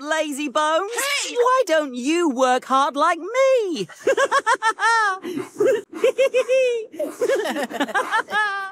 lazy bones. Hey! Why don't you work hard like me?